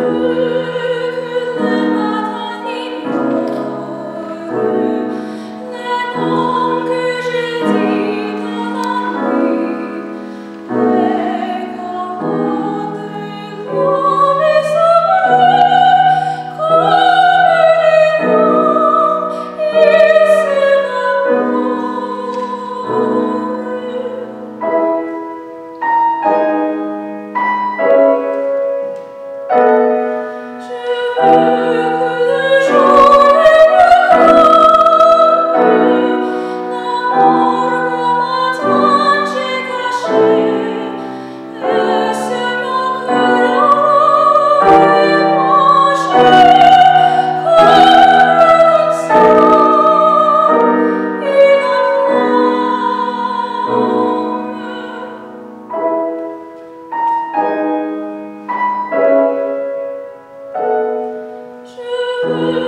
Senhor. Oh